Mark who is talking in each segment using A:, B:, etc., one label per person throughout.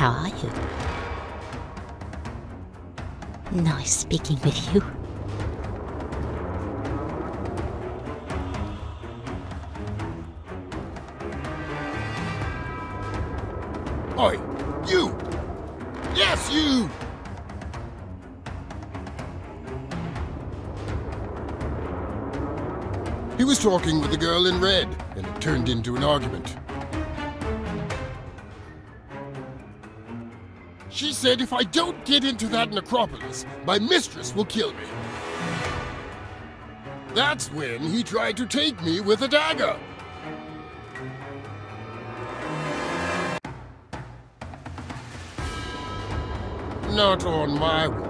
A: How are you? Nice speaking with you.
B: Oi, you! Yes, you! He was talking with the girl in red, and it turned into an argument. Said if I don't get into that necropolis, my mistress will kill me. That's when he tried to take me with a dagger. Not on my watch.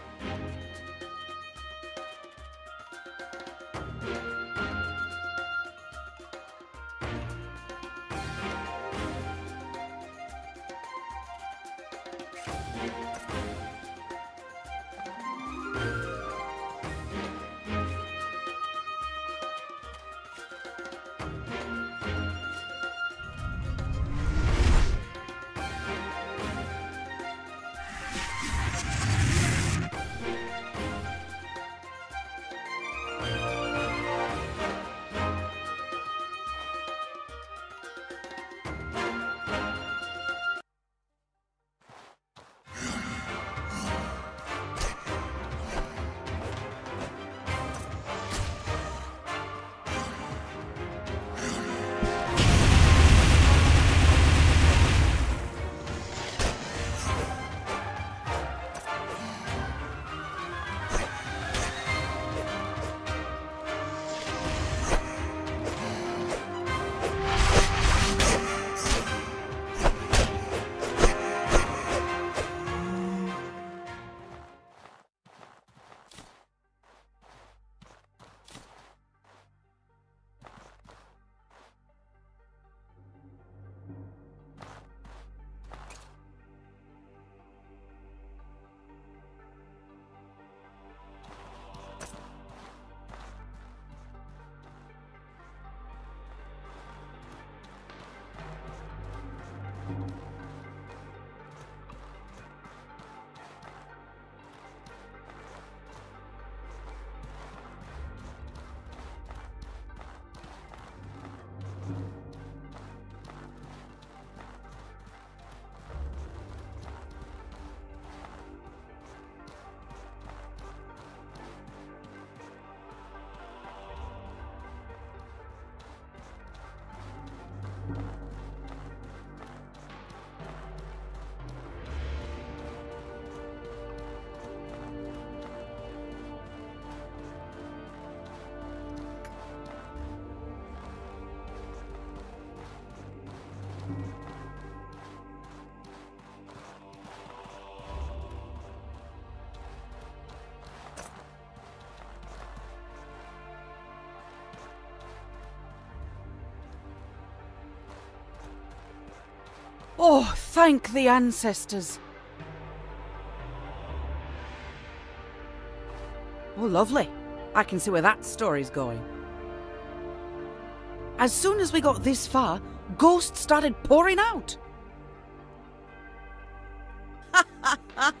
C: Oh, thank the ancestors. Oh, lovely. I can see where that story's going. As soon as we got this far, ghosts started pouring out.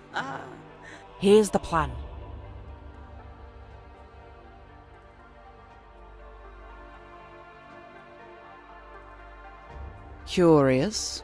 C: Here's the plan. Curious.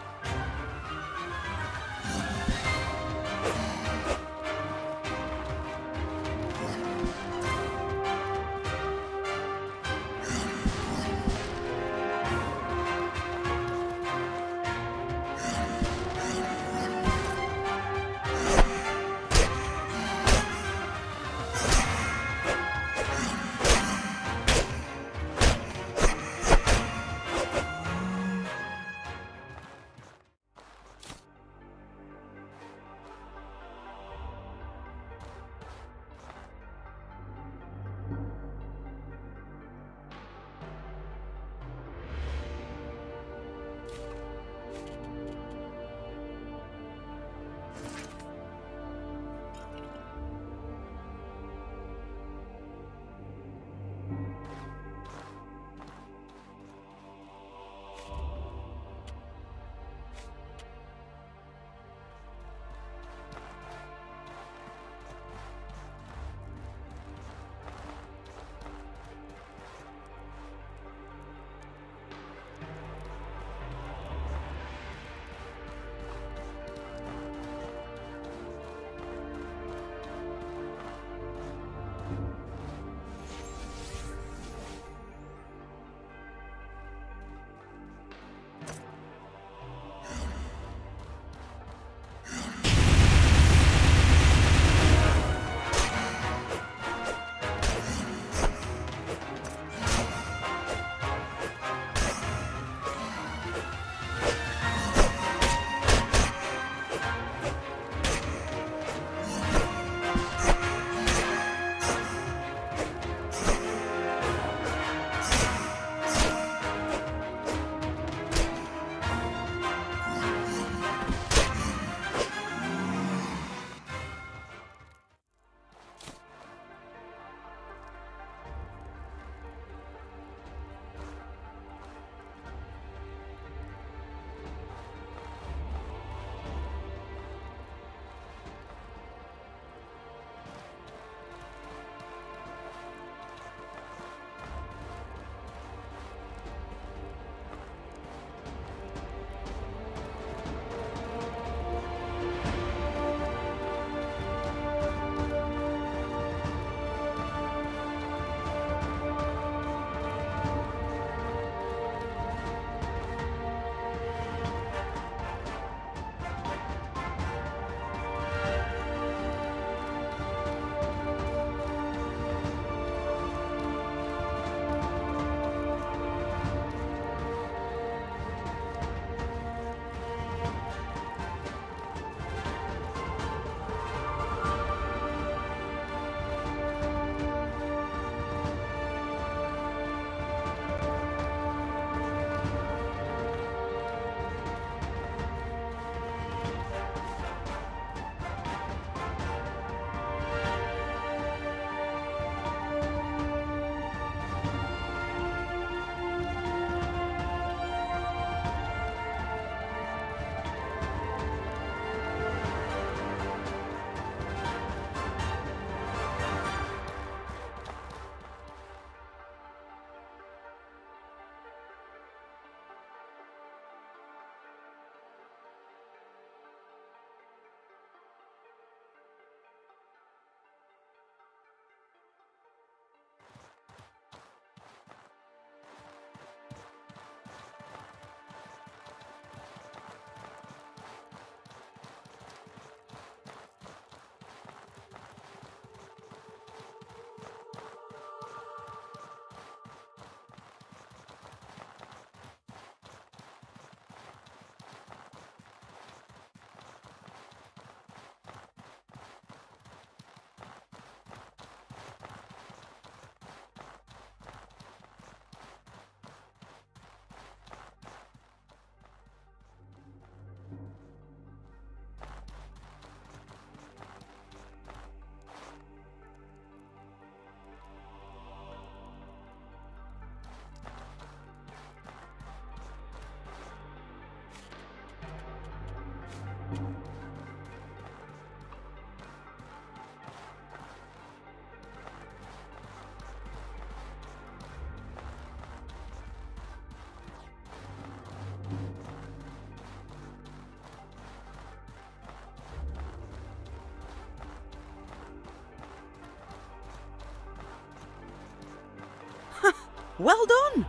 C: Well done!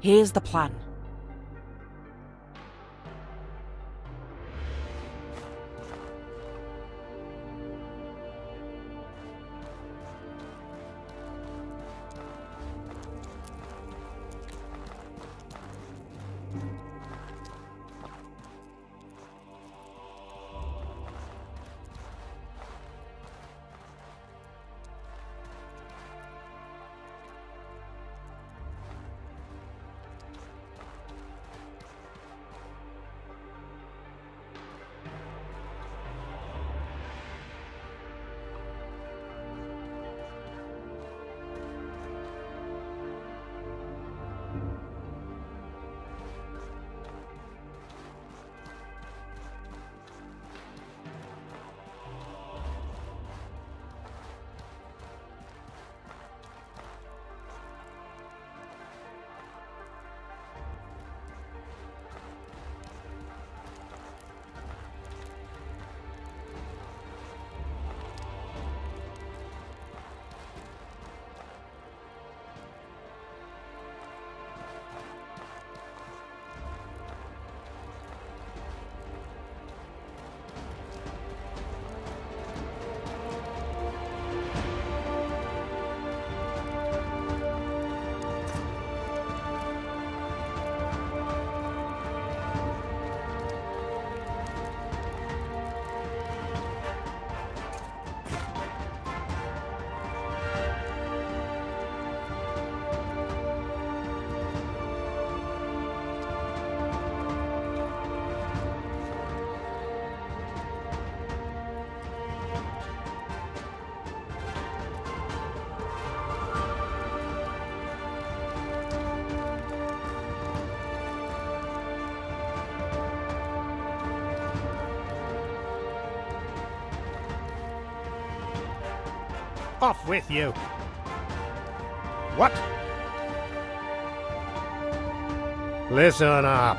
C: Here's the plan.
D: Off with you! What? Listen up.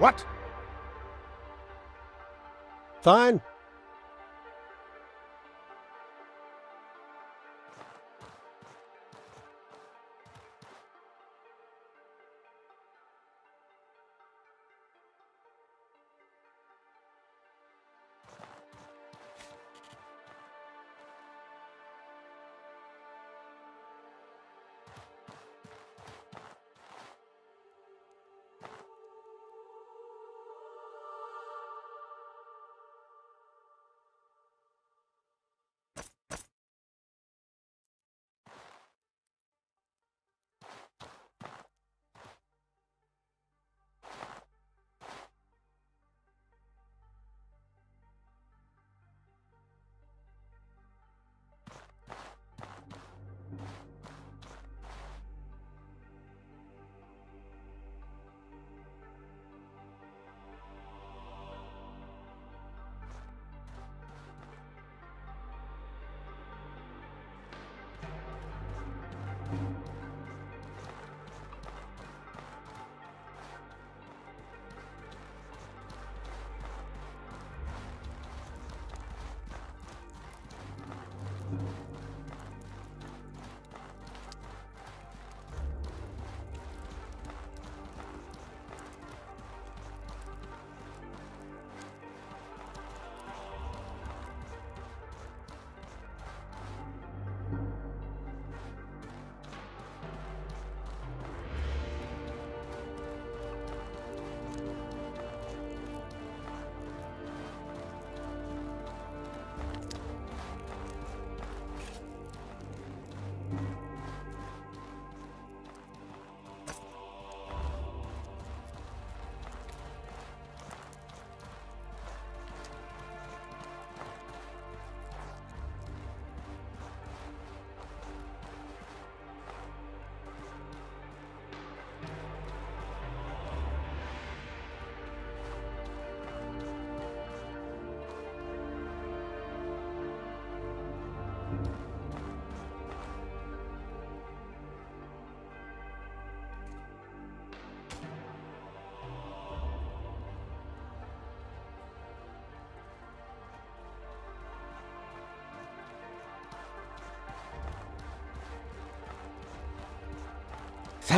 D: What? Fine.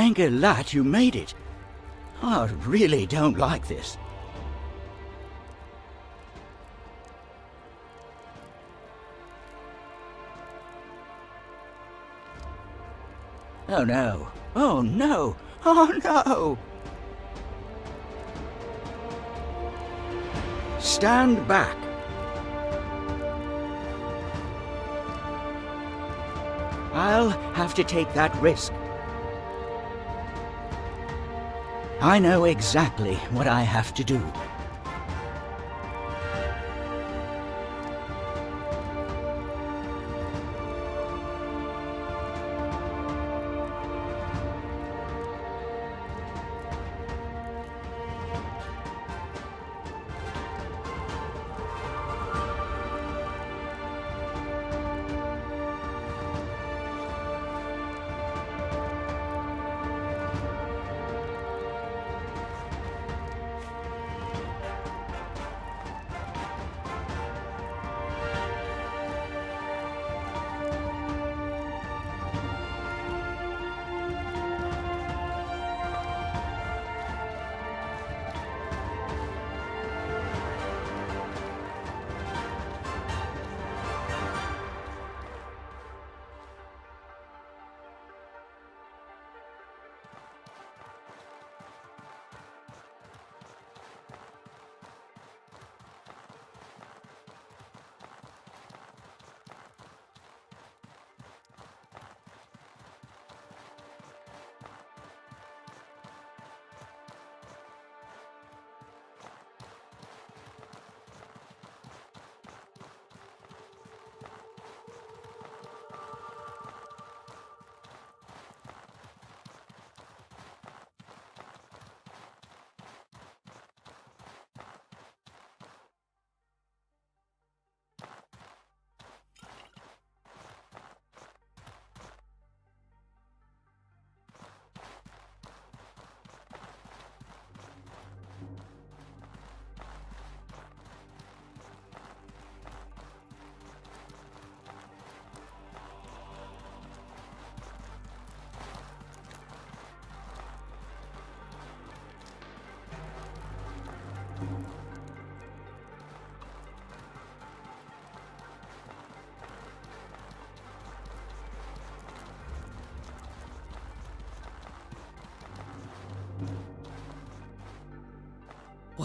E: Thank Elatt you made it. I really don't like this. Oh no. Oh no. Oh no. Stand back. I'll have to take that risk. I know exactly what I have to do.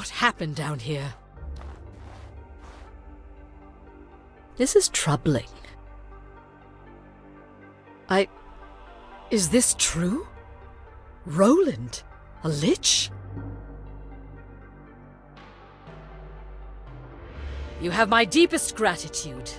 F: What happened down here?
C: This is troubling.
F: I. Is this true? Roland? A lich? You have my deepest gratitude.